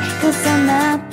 びき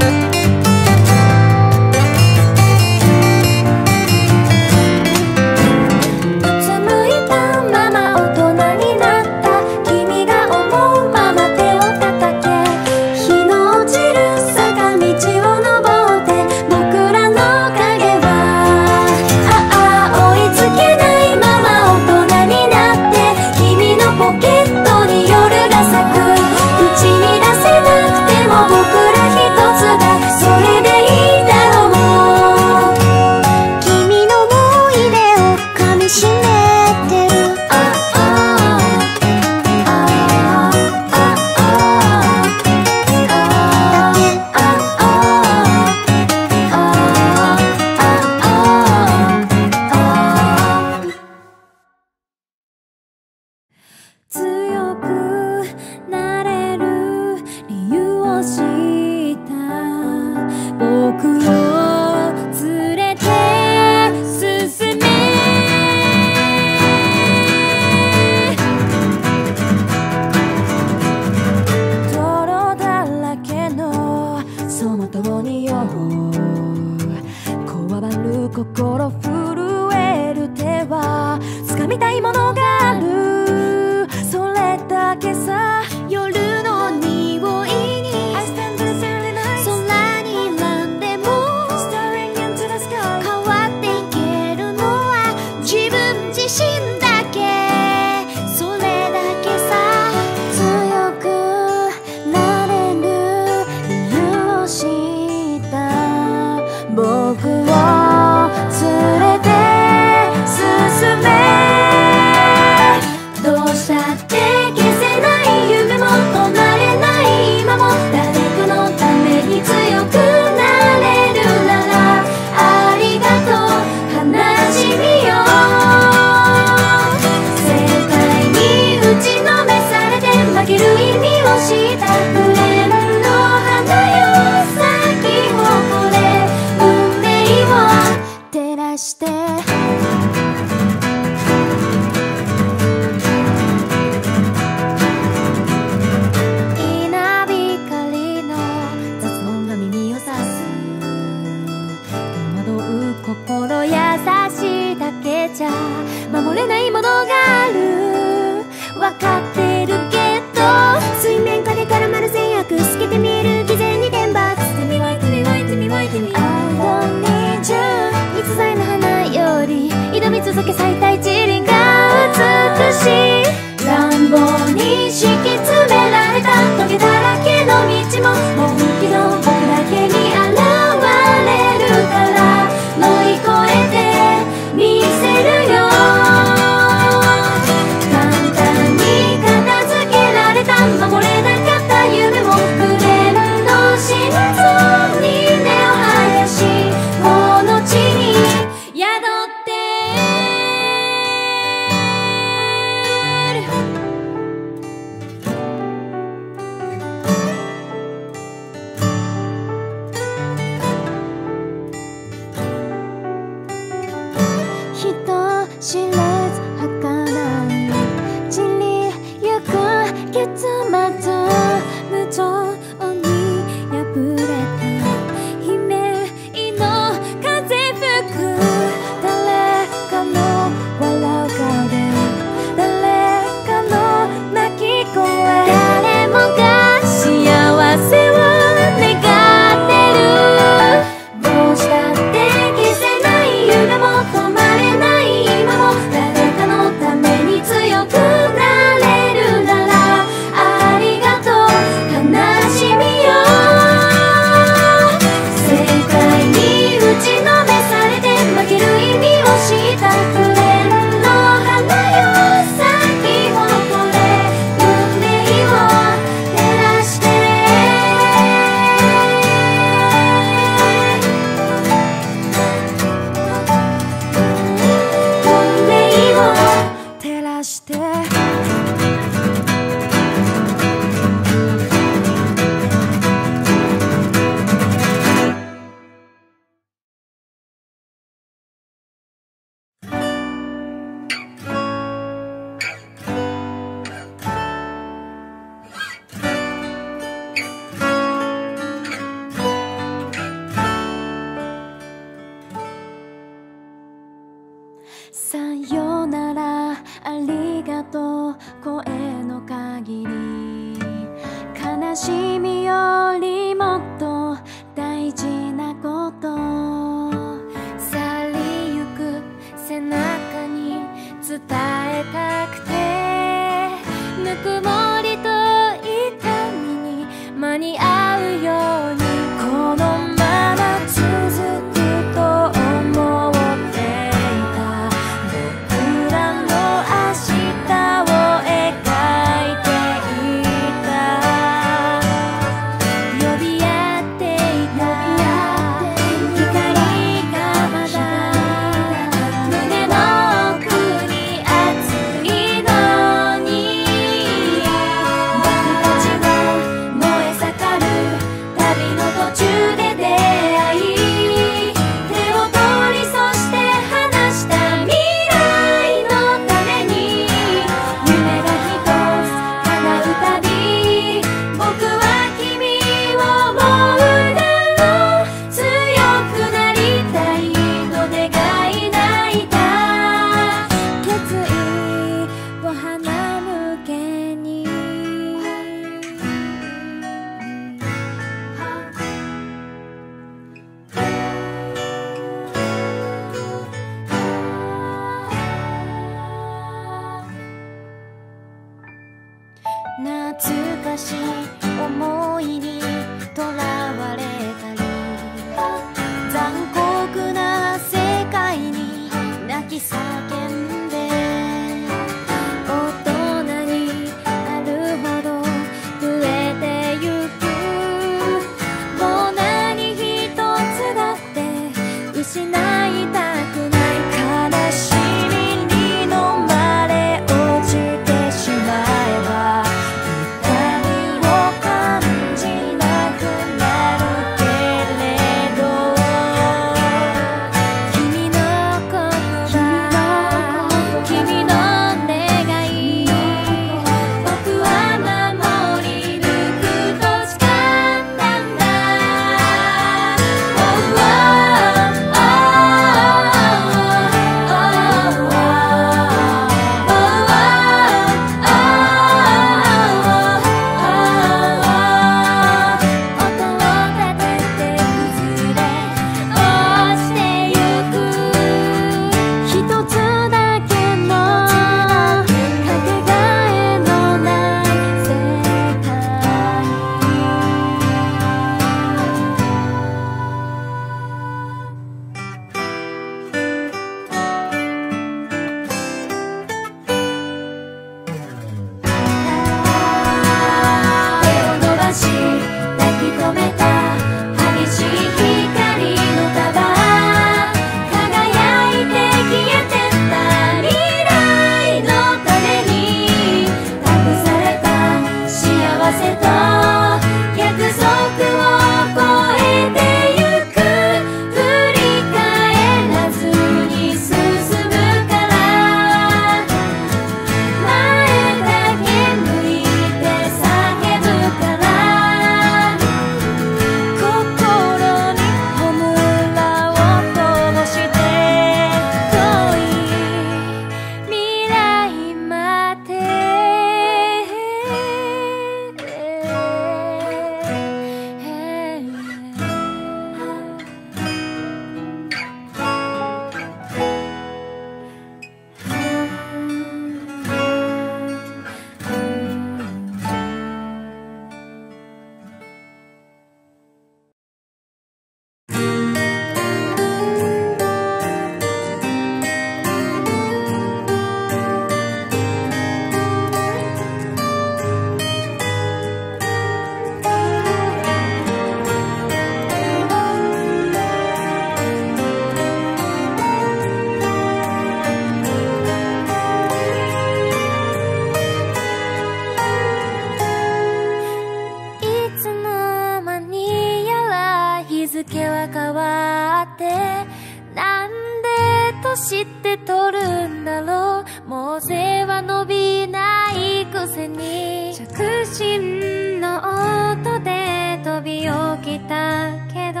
に着信の音で飛び起きたけど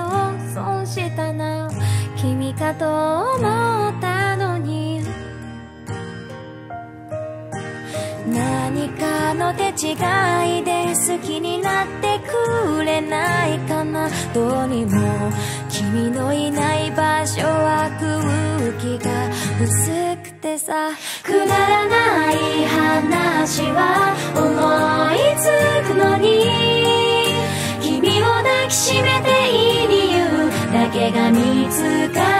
損したな君かと思ったのに。何かの手違いで好きになってくれないかな。どうにも君のいない場所は空気が薄くてさ。くだらない話は思いつくのに。君を抱きしめていい理由だけが見つかる。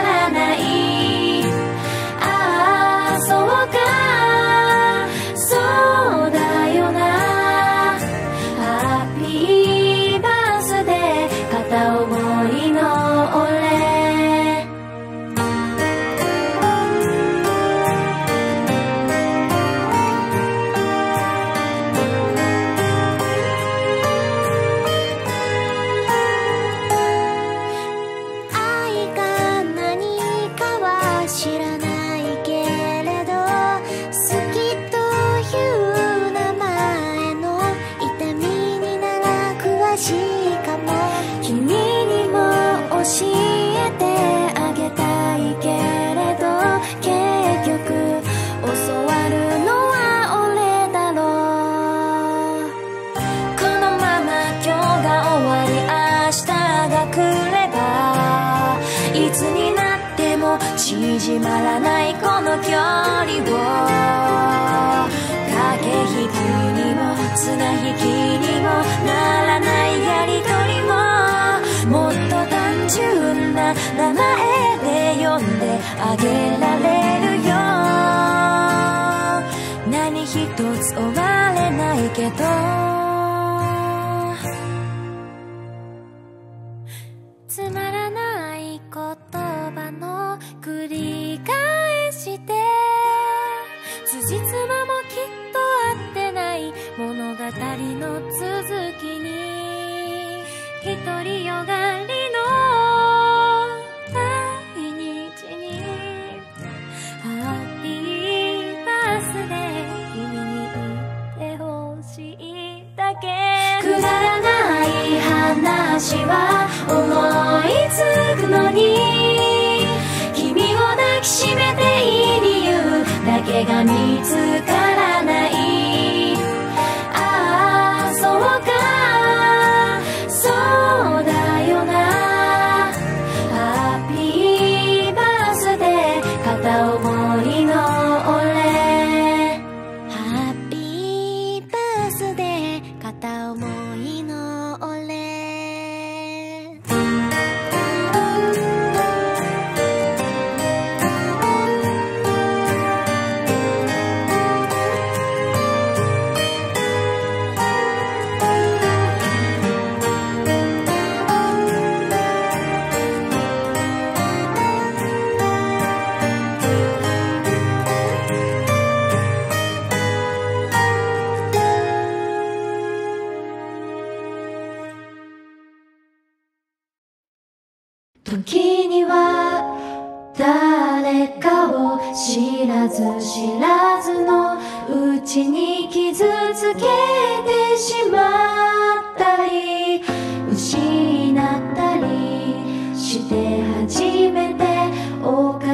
一私は思いつくのに。君を抱きしめていい理由だけが見つかる。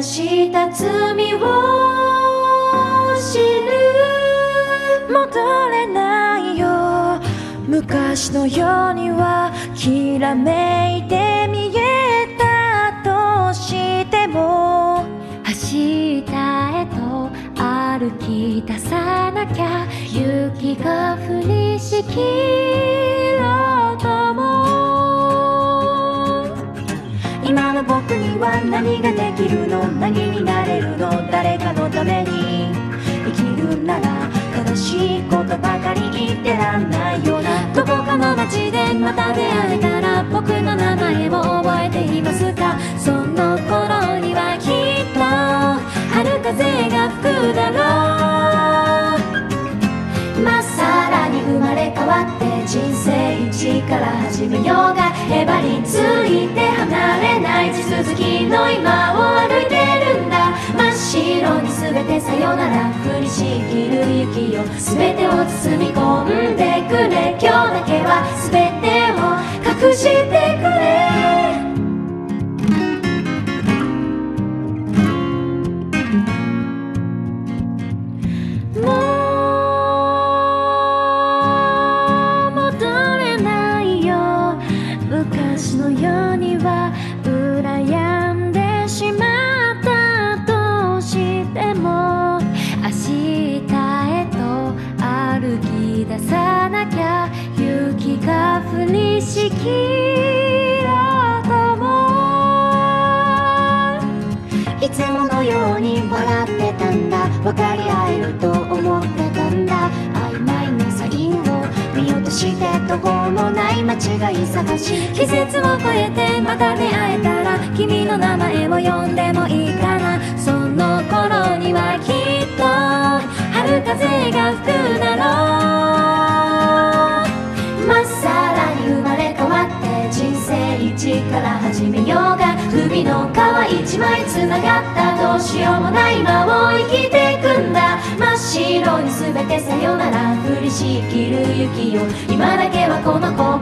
した罪を知る戻れないよ。昔のようにはきらめいて見えたとしても。明日へと歩き出さなきゃ。雪が降りしきには何ができるの？何になれるの？誰かのために。生きるなら悲しいことばかり言ってらんないよな。どこかの街でまた出会えたら僕の名前を覚えていますか？その頃にはきっと春風が吹くだろう。まっさらに生まれ変わって人生一から始めようがへばりついて離れない地続きの今を歩いてるんだ。真っ白に全てさよなら。降りしきる雪よ全てを包み込んでくれ。今日だけは全てを隠してくれ。いつものように笑ってたんだ。分かり合えると思ってたんだ。曖昧なサインを見落として途方もない間違い探し季節を超えてまた出会えたら君の名前を呼んでもいいかな。その頃にはきっと春風が吹くだろう。一から始めようが首の皮一枚つながったどうしようもない今を生きていくんだ真っ白に全てさよなら降りしきる雪よ今だけはこの心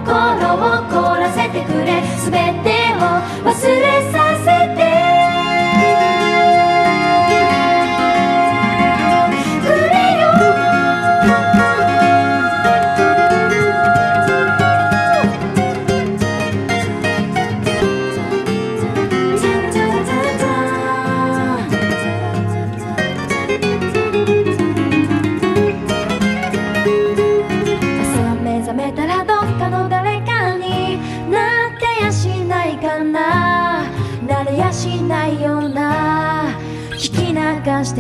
を凍らせてくれ全てを忘れさ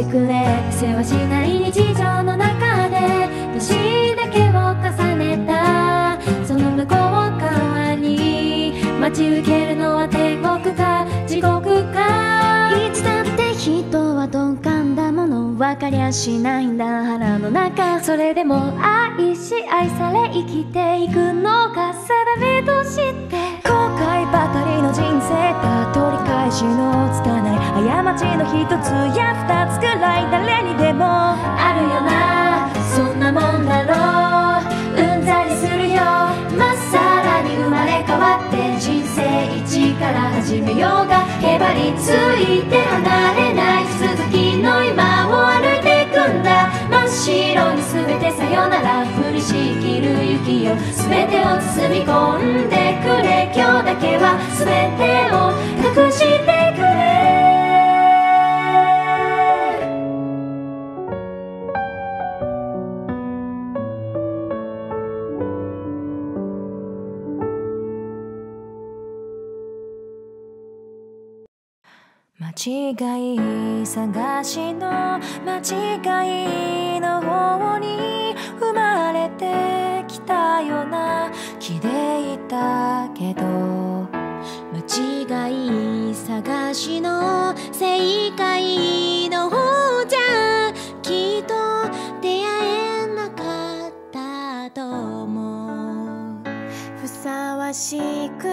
してくれ世話しない日常の中で年だけを重ねたその向こう側に待ち受けるのは天国か地獄かいつだって人は鈍感だもの分かりゃしないんだ腹の中。それでも愛し愛され生きていくのが定めとして。ばかりの人生だ取り返しのつかない。過ちの一つや二つくらい誰にでも。あるよな。そんなもんだろう。うんざりするよ。まっさらに生まれ変わって人生一から始めようが。へばりついて離れない。続きの今を歩いてくんだ。白に全てさよなら。降りしきる雪よ全てを包み込んでくれ。今日だけは全てを隠して間違い探しの間違いの方に生まれてきたような気でいたけど間違い探しの正解の方じゃきっと出会えなかったと思うふさわしく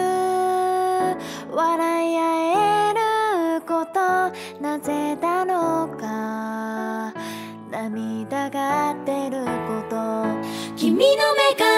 君の目が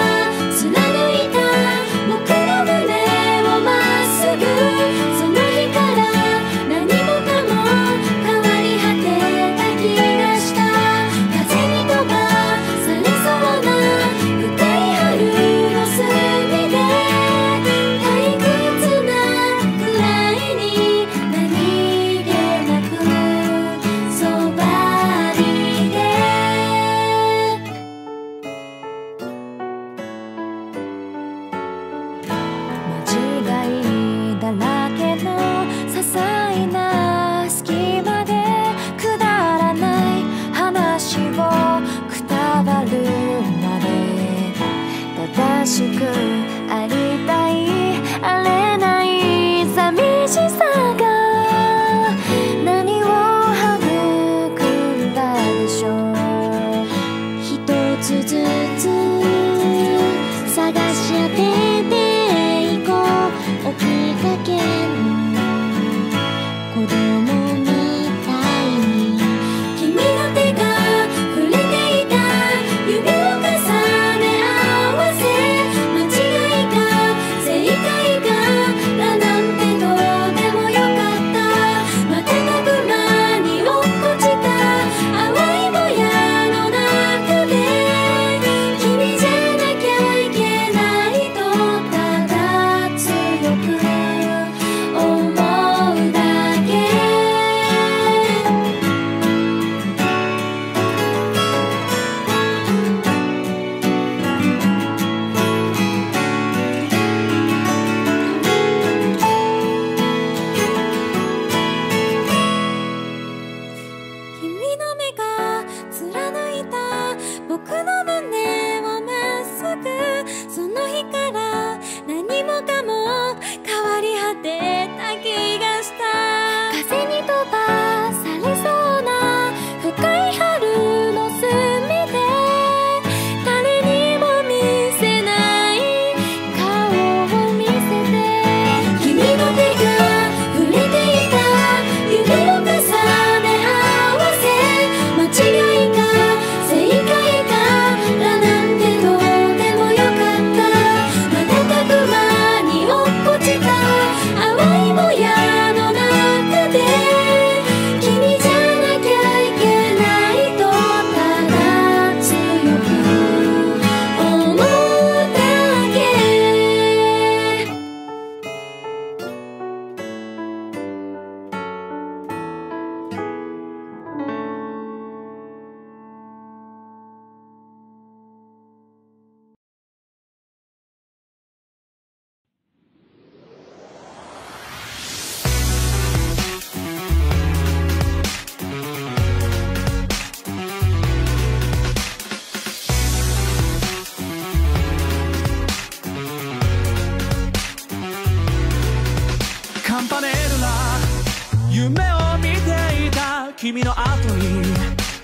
君の後に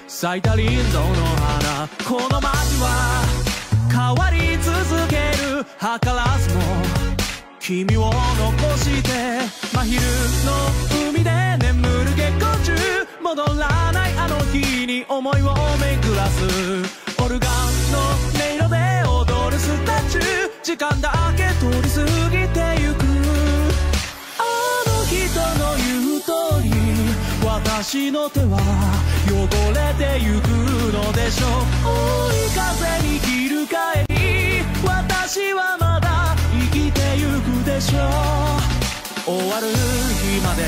咲いた林道の花この街は変わり続ける図らずも君を残して真昼の海で眠る月光中戻らないあの日に思いを巡らすオルガンの音色で踊るスタチュ時間だけ通り過ぎ私の手は汚れてゆくのでしょう。追い風に翻り私はまだ生きてゆくでしょう。終わる日まで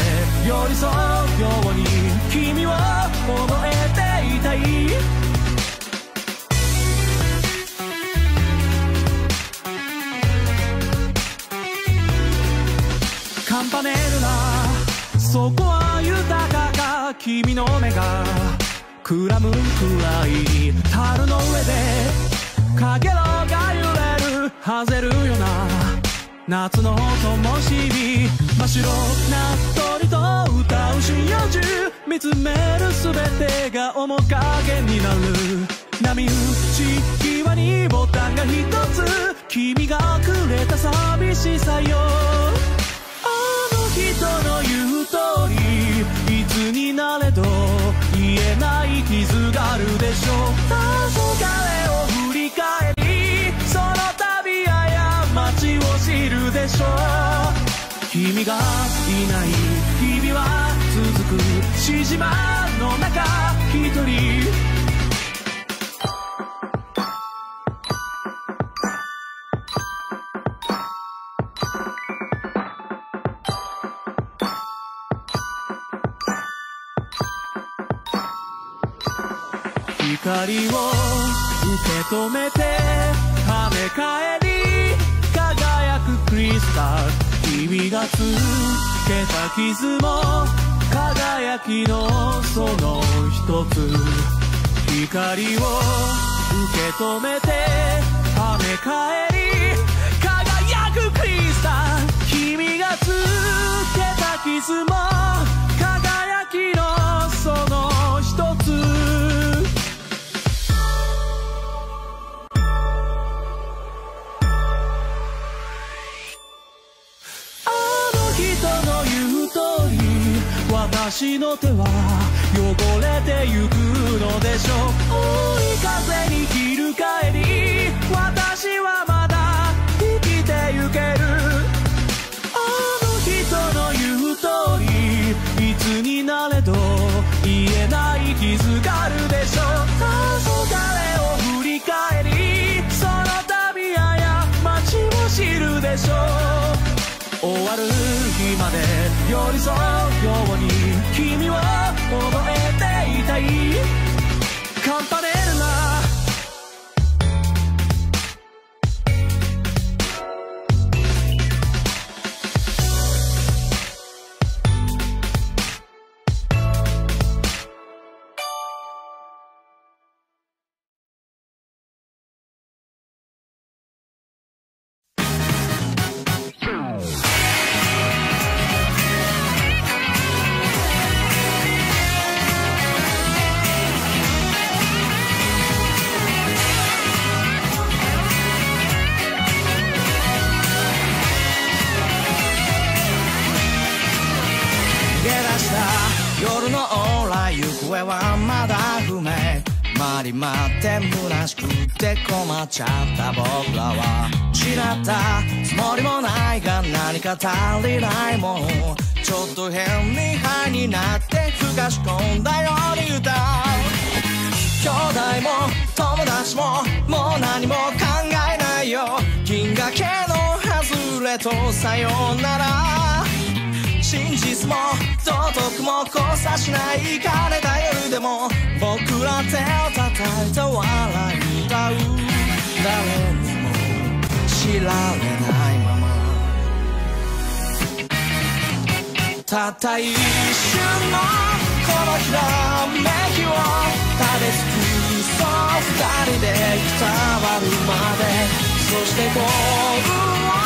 寄り添うように君を覚えていたい。カンパネルラそこは君の目がくらむくらい樽の上でかげろが揺れるはぜるような夏の灯火真っ白な鳥と歌う針葉樹見つめるすべてが面影になる波打ち際にボタンが一つ君がくれた寂しさよ。あの人の言うなれど言えない傷があるでしょう。黄昏を振り返りその度過ちを知るでしょう。君がいない日々は続く。しじまの中一人。光を受け止めて跳ね返り輝くクリスタル君がつけた傷も輝きのその一つ光を受け止めて跳ね返り輝くクリスタル君がつけた傷も通り私の手は汚れてゆくのでしょう追い風に翻りり回って虚しくて困っちゃった僕らは失ったつもりもないが何か足りないものちょっと変にハイになってふかし込んだように歌。う兄弟も友達ももう何も考えないよ。銀河系の外れとさようなら。真実も道徳も交差しない枯れた夜でも僕ら手を叩いて笑い歌う誰にも知られないままたった一瞬のこのひらめきを食べ尽くそう二人で伝わるまでそして幸運を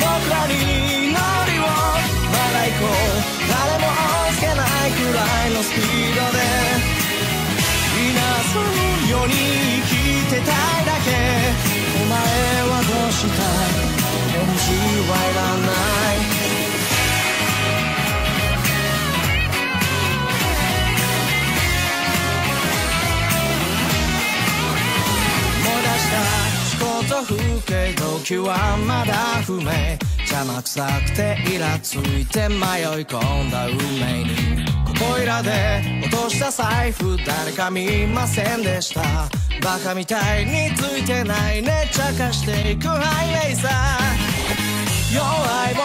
僕らに祈りを笑いこう。誰もけないくらいのスピードで稲そうように生きてたいだけ。お前はどうした返事はいらない。思考と風景動機はまだ不明。邪魔くさくてイラついて迷い込んだ運命にここいらで落とした財布誰か見ませんでした。バカみたいについてないね。茶化していくハイウェイさ弱いも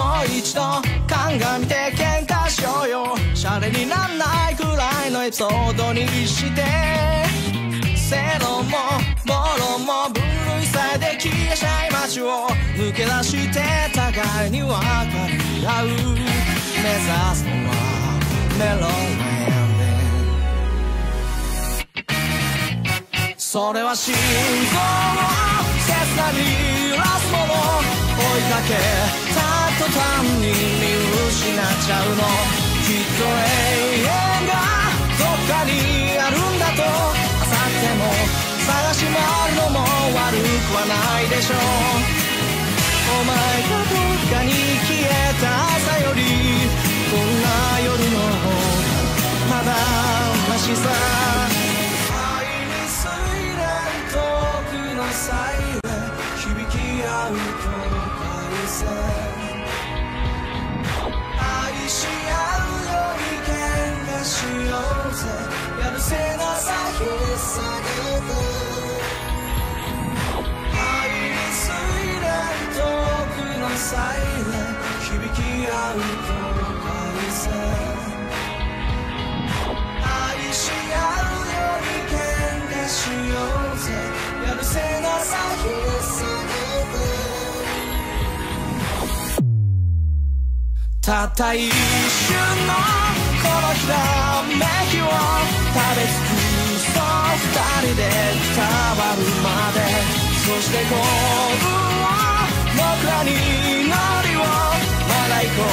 もう一度鑑みて喧嘩しようよ。シャレになんないくらいのエピソードにして。せのももろも分類されて消えちゃい街を抜け出して互いに分かり合う目指すのはメロンランデそれは心臓を切なに揺らすもの追いかけた途端に見失っちゃうのきっと永遠がどっかにあるんだとあさっても探し回るのも悪くはないでしょうお前がどっかに消えた朝よりこんな夜の方がまだマシさ愛にすいれ遠くのサイレ響き合う境界線愛し合うより喧嘩しようぜ。やるせなさ引っ提げて。たった一瞬のこのひらめきを食べ尽くそう。二人で伝わるまで。そして幸運に祈りをまだ行こう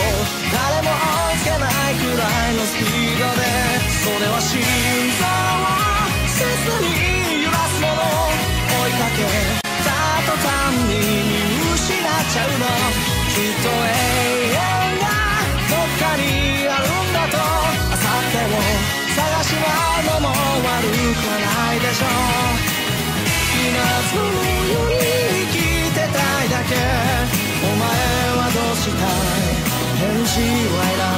誰も追いつけないくらいのスピードでそれは心臓を切に揺らすもの追いかけた途端に見失っちゃうのきっと永遠がどっかにあるんだと明後日を探し回るのも悪くはないでしょうい返事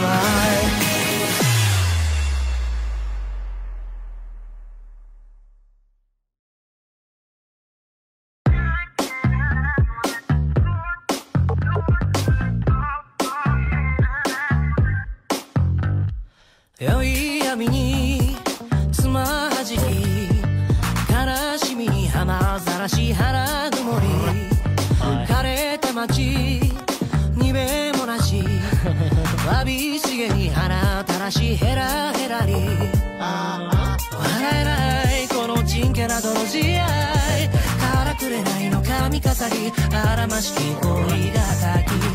ましき恋がた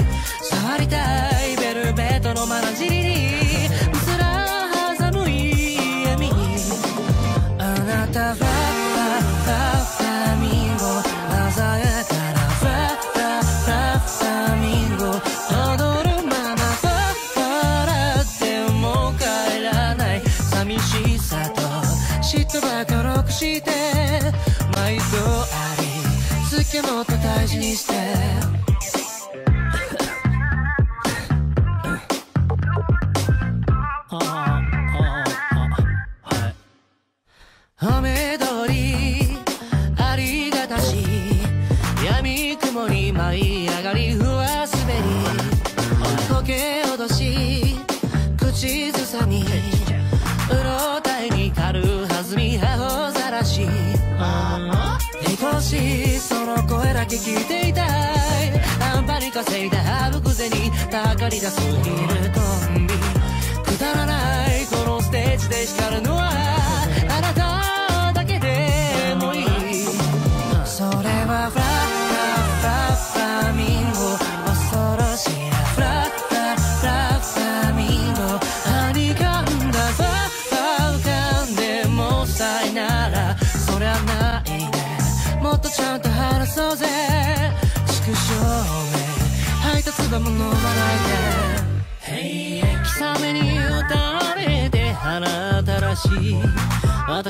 たか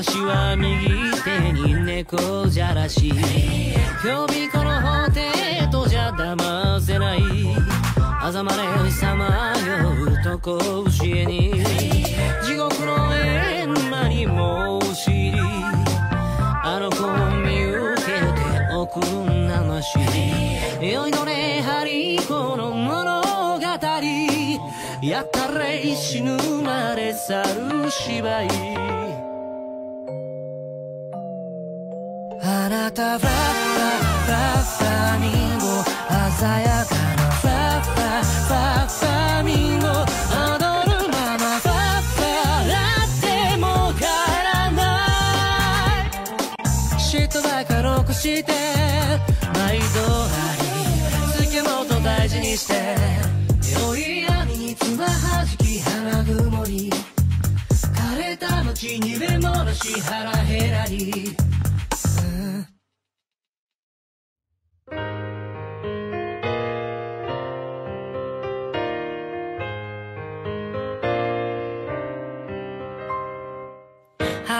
私は右手に猫じゃらし。今日日この法廷とじゃ騙せない。嘲まれさまようとこ教えに。地獄の閻魔に申し入りあの子を見受けておくんなまし。酔いどれハリコの物語。やったれ死ぬまで去る芝居。あなたはファファファミンゴ鮮やかなファファファファミンゴ踊るままファファだっても帰らない嫉妬ばかろくして毎度あり好きもと大事にして酔い闇につまはじき花曇り枯れた街に目もなし腹減らり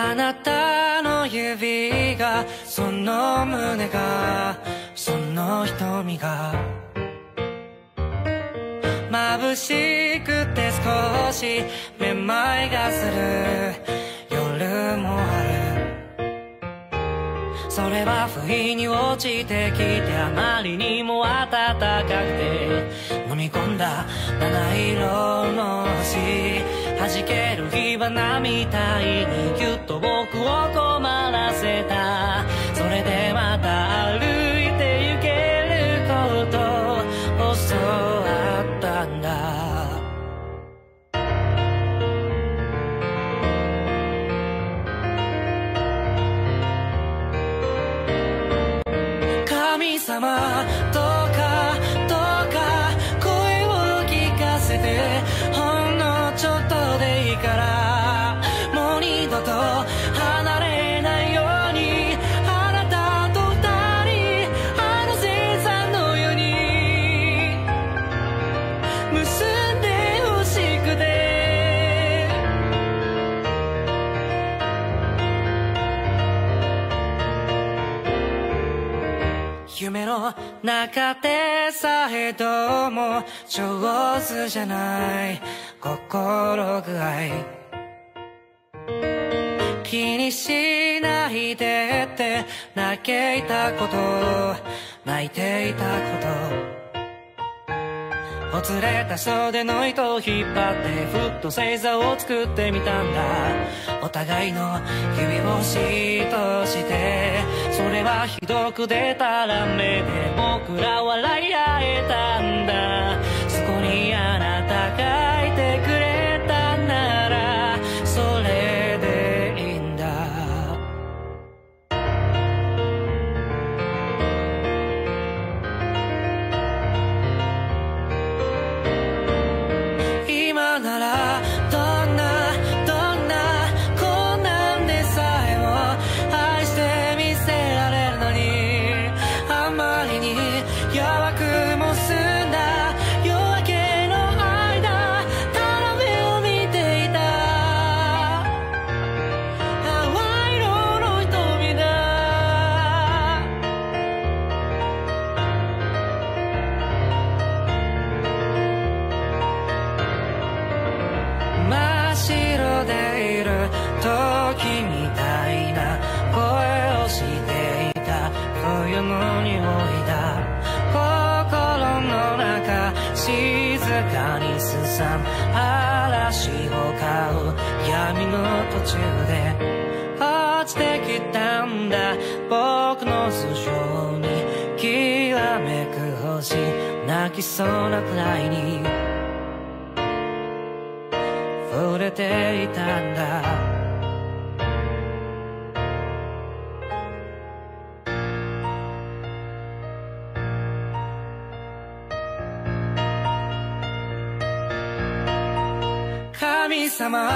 あなたの指がその胸がその瞳が眩しくて少しめまいがする。夜もある。それは不意に落ちてきてあまりにも暖かくて飲み込んだ七色の星。弾ける火花みたいにぎゅっと僕を困らせた。それでまた歩中でさえどうも上手じゃない。心具合。気にしないでって泣けいたこと。泣いていたこと。ほつれた袖の糸を引っ張ってふっと星座を作ってみたんだ。お互いの指をしとして。それはひどくでたらめで僕ら笑い合えたんだの途中で落ちてきたんだ。僕の頭上にきらめく星泣きそうなくらいに。触れていたんだ。神様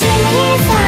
悲し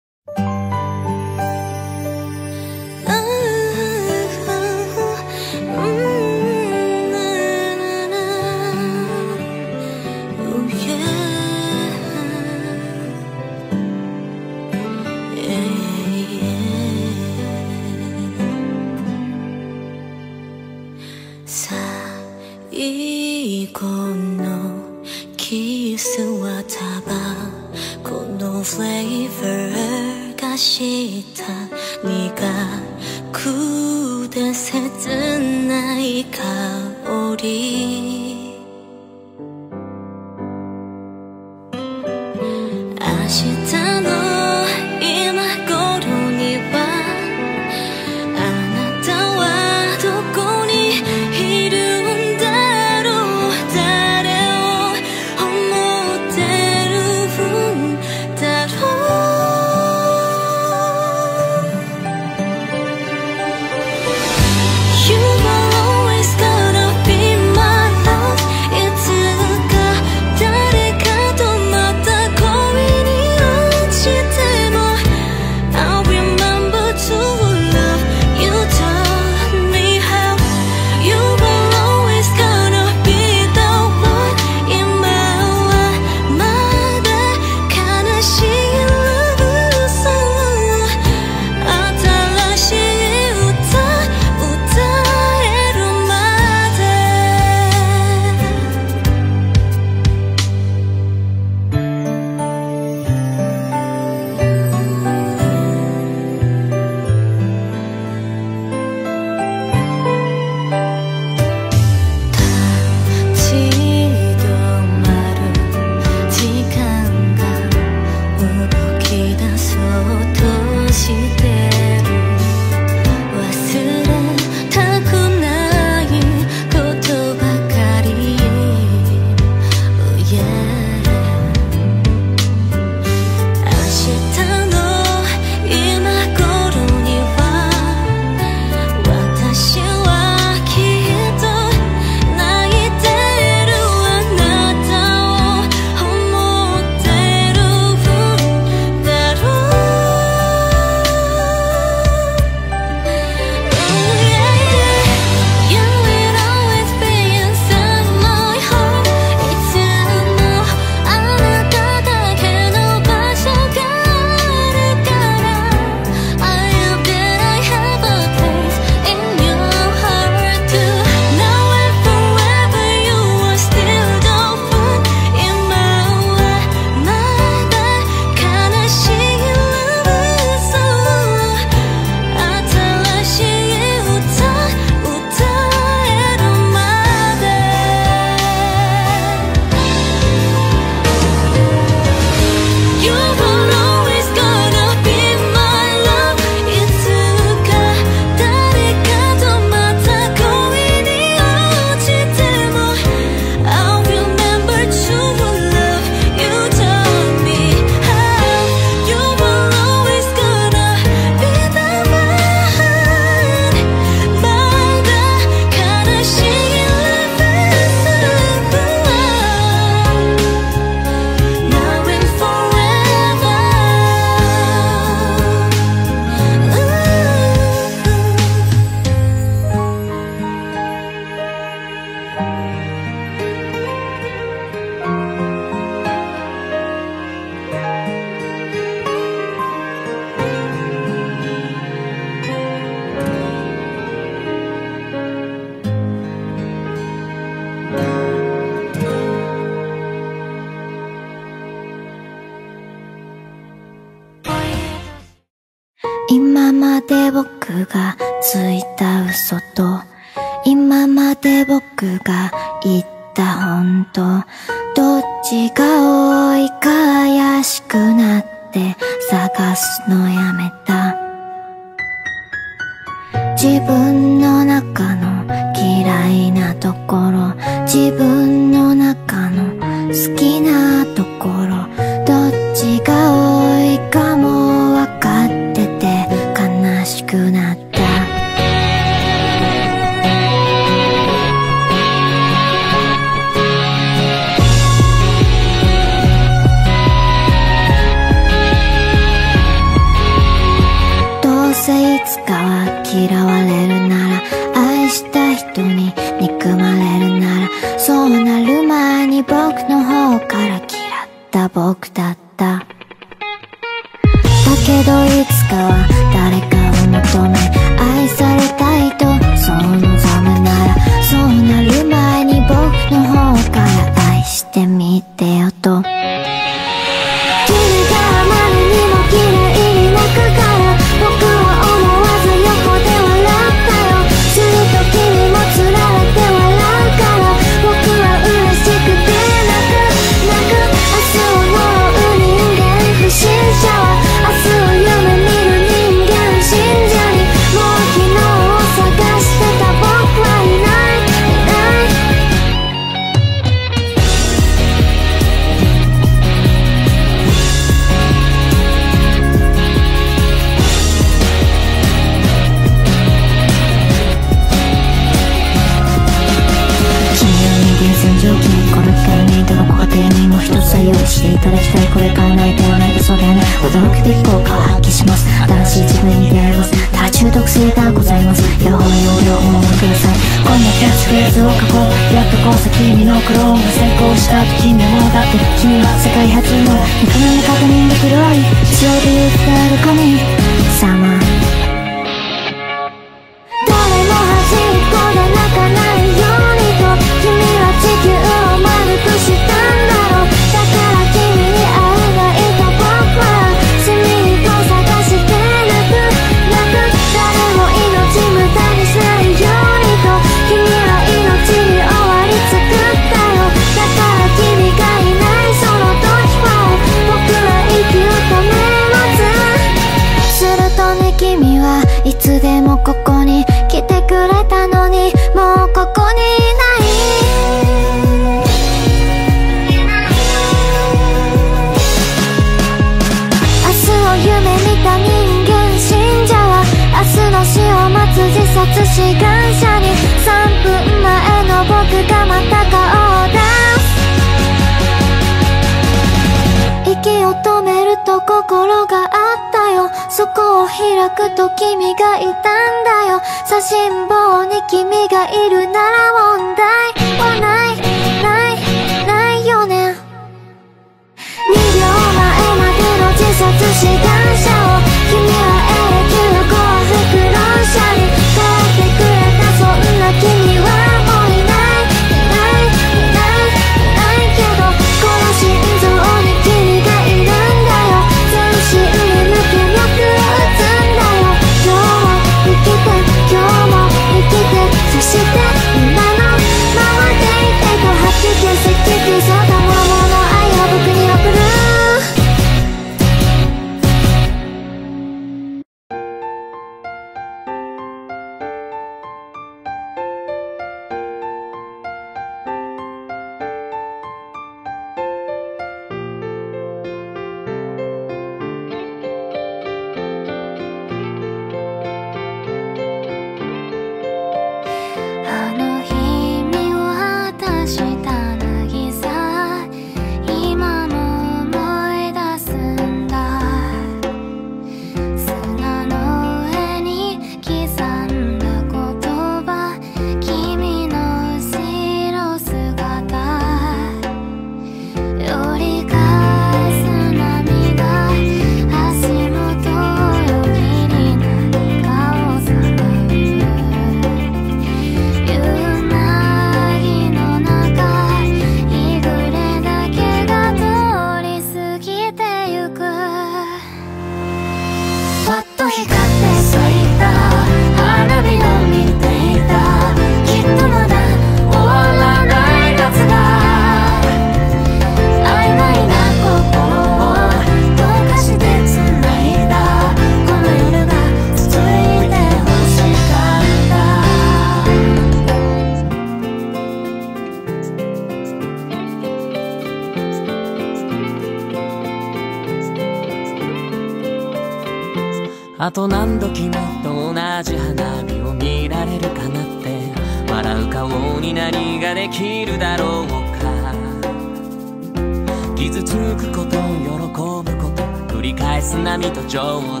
す波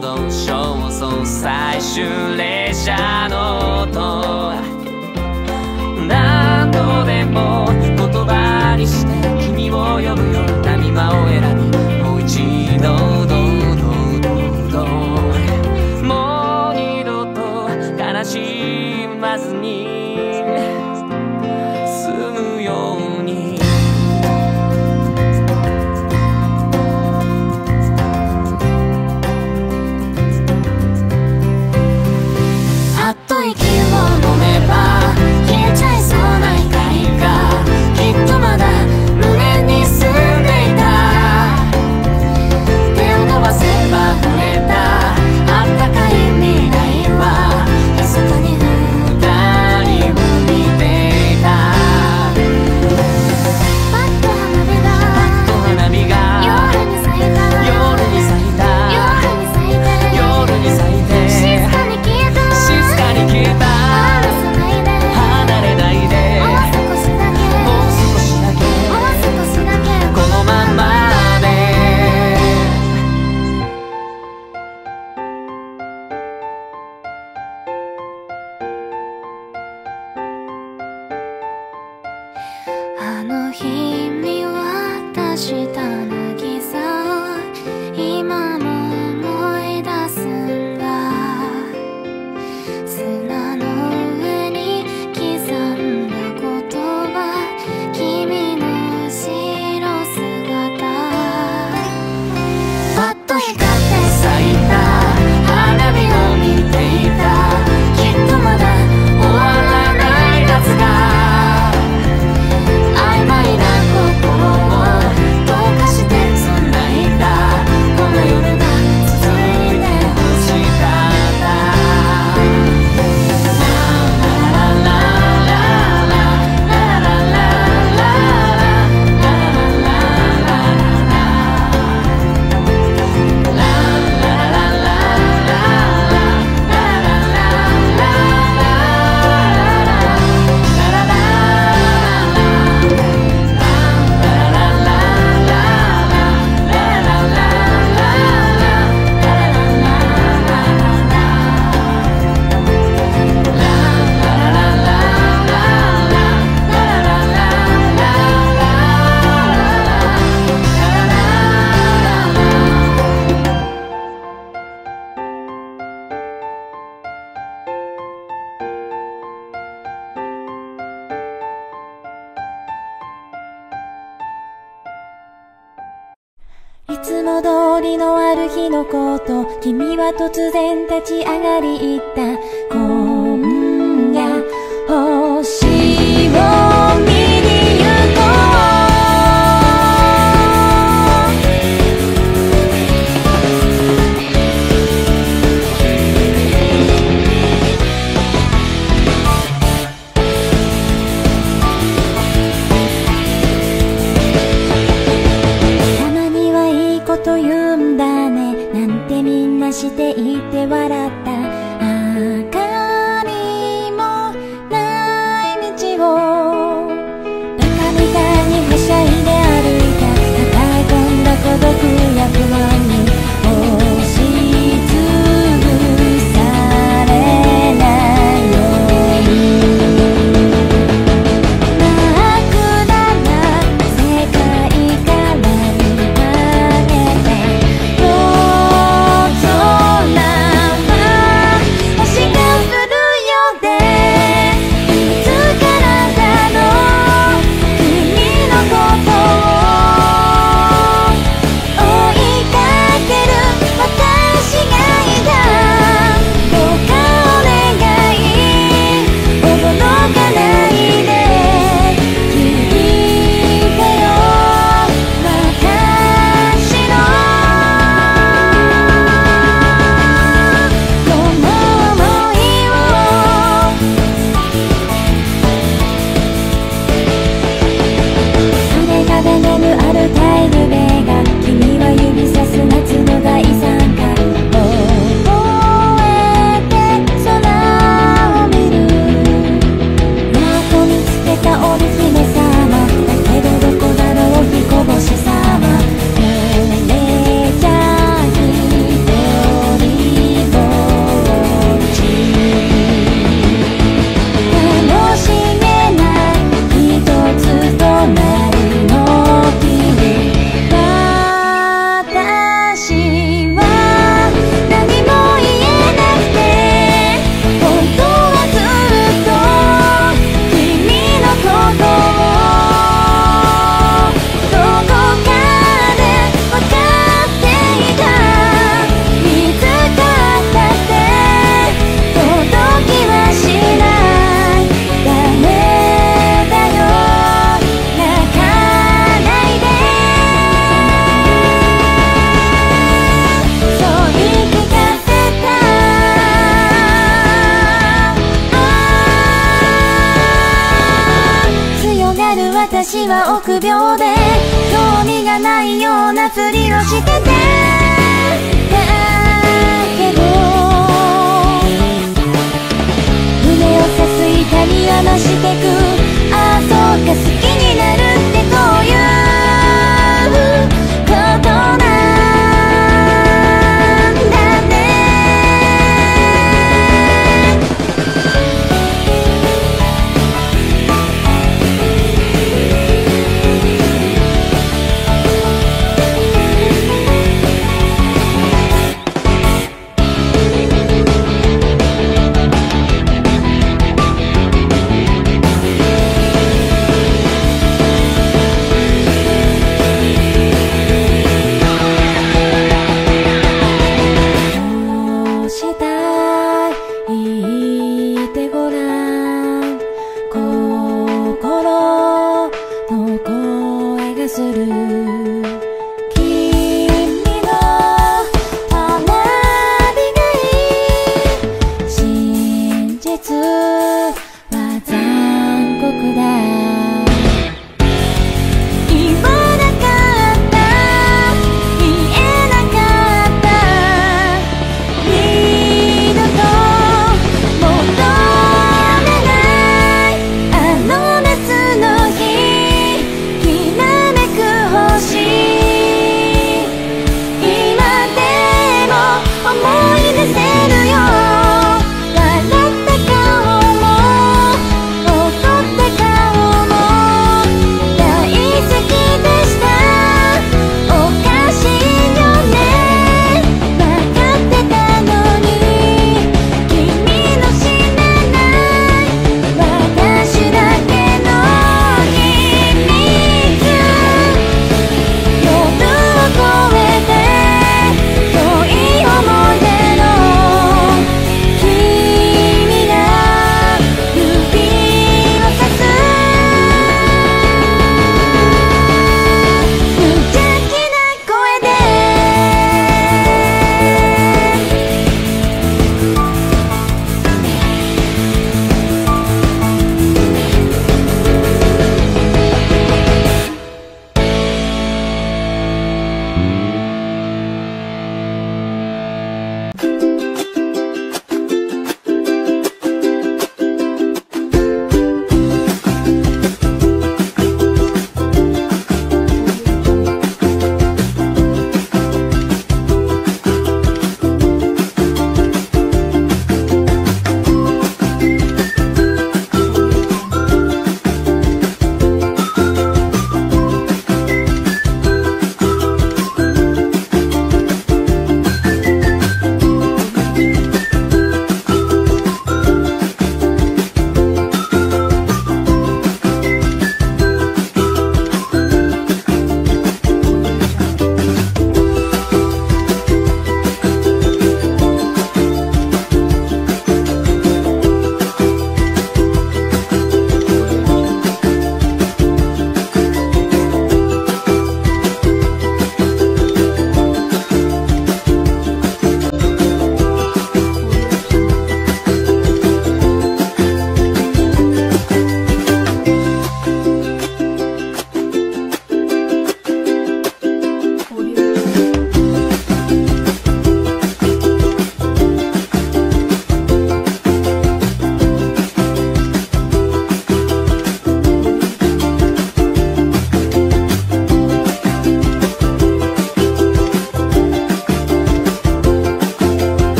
日のこと君は突然立ち上がり言った。